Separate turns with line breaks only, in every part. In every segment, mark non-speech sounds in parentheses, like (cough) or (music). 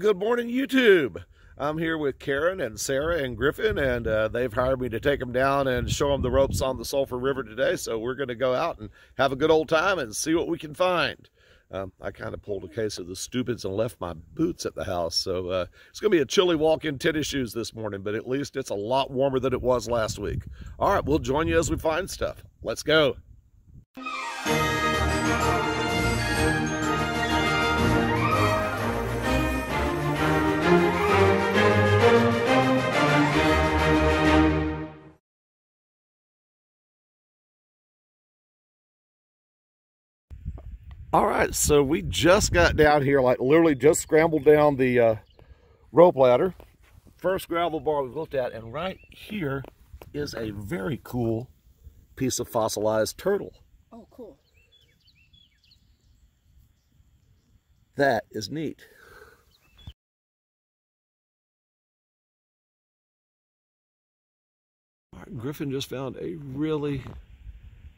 Good morning, YouTube. I'm here with Karen and Sarah and Griffin, and uh, they've hired me to take them down and show them the ropes on the Sulphur River today. So we're going to go out and have a good old time and see what we can find. Um, I kind of pulled a case of the stupids and left my boots at the house. So uh, it's going to be a chilly walk in tennis shoes this morning, but at least it's a lot warmer than it was last week. All right, we'll join you as we find stuff. Let's go. All right, so we just got down here, like literally just scrambled down the uh, rope ladder. First gravel bar we've looked at, and right here is a very cool piece of fossilized turtle.
Oh, cool.
That is neat. Griffin just found a really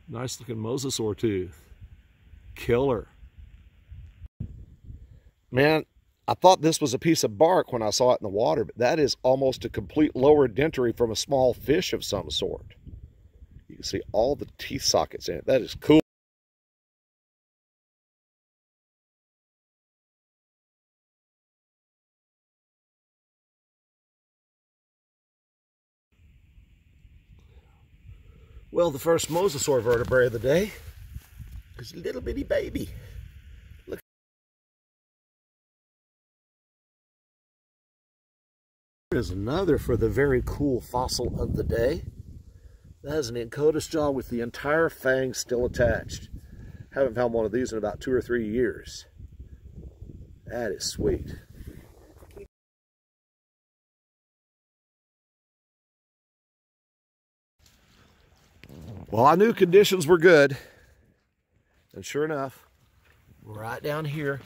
nice looking mosasaur tooth. Killer. Man, I thought this was a piece of bark when I saw it in the water, but that is almost a complete lower dentary from a small fish of some sort. You can see all the teeth sockets in it. That is cool. Well, the first mosasaur vertebrae of the day is a little bitty baby. Look. Here's another for the very cool fossil of the day. That is an Enchodus jaw with the entire fang still attached. Haven't found one of these in about two or three years. That is sweet. Well, I knew conditions were good. And sure enough, right down here,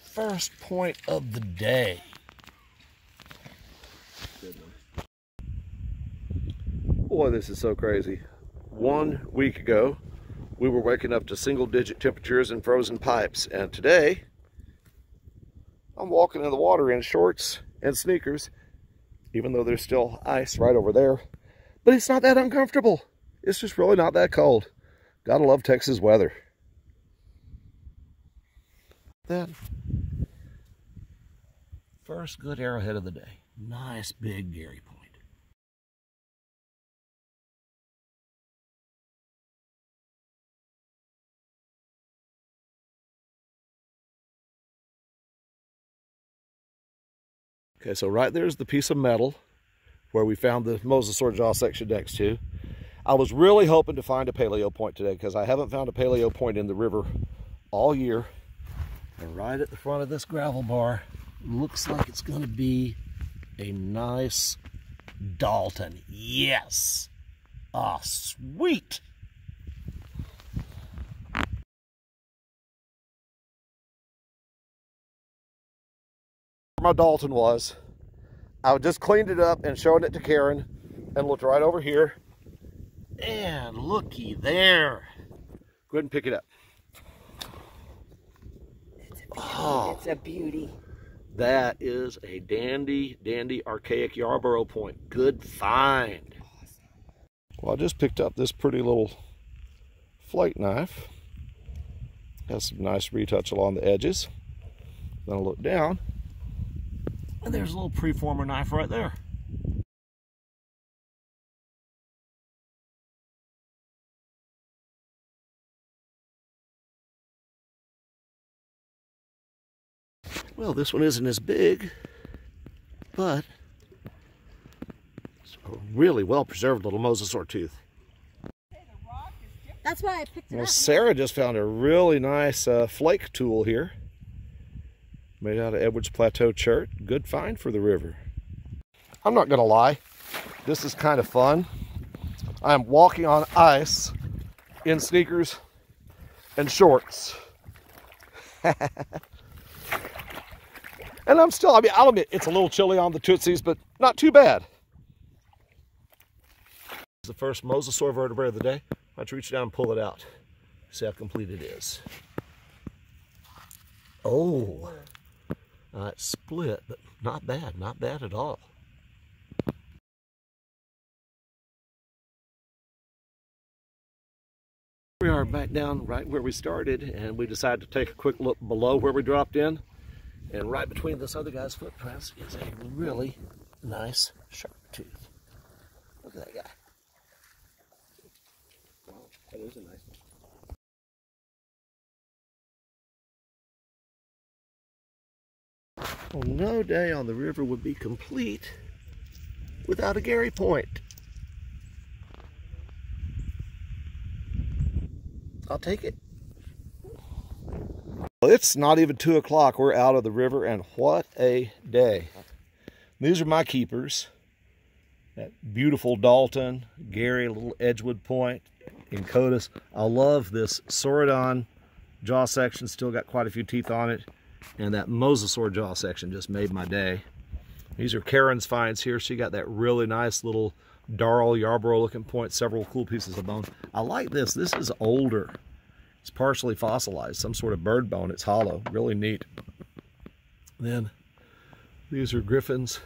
first point of the day. Boy, this is so crazy. One week ago, we were waking up to single digit temperatures and frozen pipes. And today, I'm walking in the water in shorts and sneakers, even though there's still ice right over there. But it's not that uncomfortable. It's just really not that cold. Gotta love Texas weather. Then, first good arrowhead of the day. Nice big Gary point. Okay, so right there's the piece of metal where we found the mosasaur jaw section next to. I was really hoping to find a paleo point today because I haven't found a paleo point in the river all year. And right at the front of this gravel bar, looks like it's going to be a nice Dalton. Yes. Ah, sweet. My Dalton was. I just cleaned it up and showed it to Karen and looked right over here. And looky there. Go ahead and pick it up.
It's a beauty. Oh, it's a beauty.
That is a dandy, dandy archaic Yarborough point. Good find. Well, I just picked up this pretty little flake knife. Has some nice retouch along the edges. Then I look down, and there's a little preformer knife right there. Well, this one isn't as big, but it's a really well-preserved little mosasaur tooth.
That's why I picked it
well,
up.
Sarah just found a really nice uh, flake tool here. Made out of Edwards Plateau chert. Good find for the river. I'm not going to lie. This is kind of fun. I'm walking on ice in sneakers and shorts. (laughs) And I'm still, I mean, I'll admit it's a little chilly on the Tootsies, but not too bad. It's the first mosasaur vertebrae of the day. Don't you reach down and pull it out? See how complete it is. Oh, uh, it's split, but not bad, not bad at all. We are back down right where we started, and we decided to take a quick look below where we dropped in. And right between this other guy's footprints is a really nice shark tooth. Look at that guy. Wow, that is a nice one. Well, no day on the river would be complete without a Gary Point. I'll take it. It's not even two o'clock. We're out of the river, and what a day. These are my keepers. That beautiful Dalton, Gary, little Edgewood Point Enchodus. I love this Saurodon jaw section. Still got quite a few teeth on it. And that Mosasaur jaw section just made my day. These are Karen's finds here. She got that really nice little Darl Yarborough looking point, several cool pieces of bone. I like this. This is older. It's partially fossilized, some sort of bird bone. It's hollow, really neat. Then these are Griffin's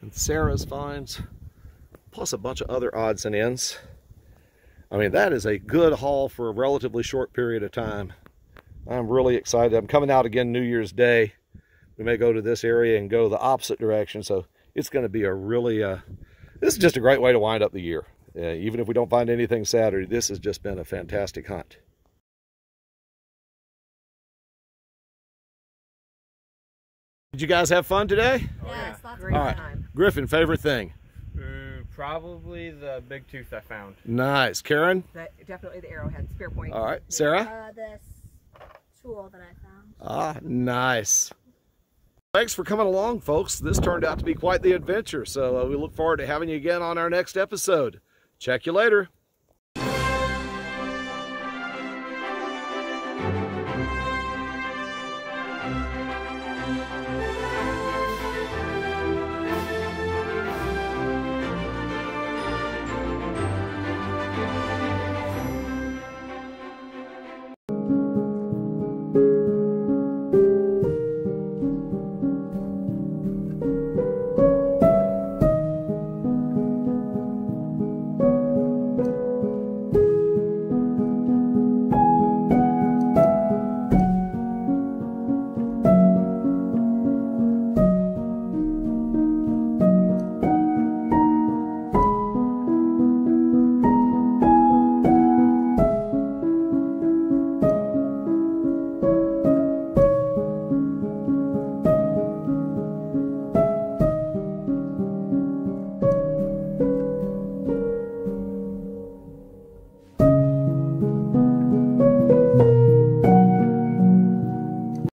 and Sarah's finds, plus a bunch of other odds and ends. I mean, that is a good haul for a relatively short period of time. I'm really excited. I'm coming out again New Year's Day. We may go to this area and go the opposite direction, so it's going to be a really, uh, this is just a great way to wind up the year. Uh, even if we don't find anything Saturday, this has just been a fantastic hunt. Did you guys have fun today?
Yes, lots of
Great
All right.
time.
Griffin, favorite thing?
Mm, probably the big tooth I found.
Nice. Karen?
That, definitely the arrowhead, spear point.
All right. Sarah?
Uh, this tool that I found.
Ah, nice. Thanks for coming along, folks. This turned out to be quite the adventure, so uh, we look forward to having you again on our next episode. Check you later. Thank you.